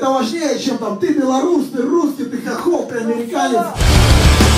Это важнее, чем там ты белорус, ты русский, ты хохол, ты американец. Ну,